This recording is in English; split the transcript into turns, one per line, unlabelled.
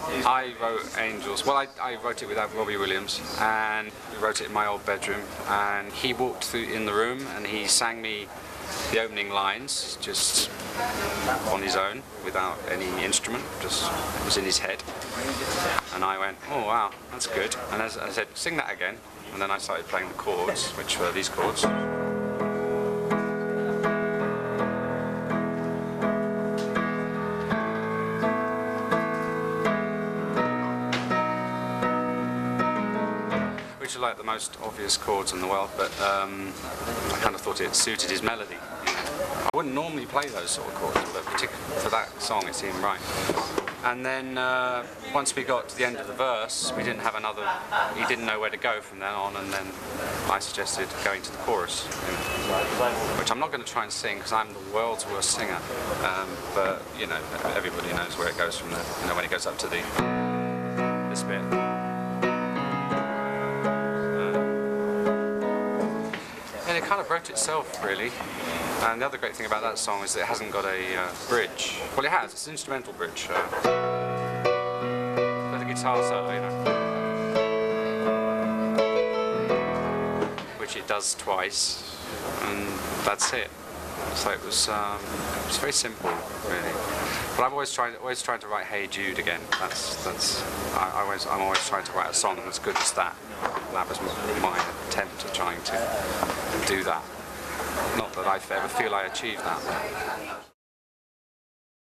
I wrote Angels. Well, I, I wrote it without Robbie Williams, and wrote it in my old bedroom. And he walked through in the room, and he sang me the opening lines just on his own, without any instrument. Just it was in his head. And I went, oh wow, that's good. And as I said, sing that again. And then I started playing the chords, which were these chords. Which are like the most obvious chords in the world, but um, I kind of thought it suited his melody. I wouldn't normally play those sort of chords, but particularly for that song it seemed right. And then uh, once we got to the end of the verse, we didn't have another, he didn't know where to go from then on, and then I suggested going to the chorus, which I'm not going to try and sing because I'm the world's worst singer. Um, but, you know, everybody knows where it goes from there, you know, when it goes up to the, this bit. Kind of wrote itself, really. And the other great thing about that song is that it hasn't got a uh, bridge. Well, it has. It's an instrumental bridge. Uh, a guitar solo, you know. Which it does twice, and that's it. So it was, um, it was very simple, really. But I'm always trying, always tried to write "Hey Jude" again. That's, that's. I, I always, I'm always trying to write a song as good as that. That was my attempt at trying to do that. Not that I ever feel I achieved that.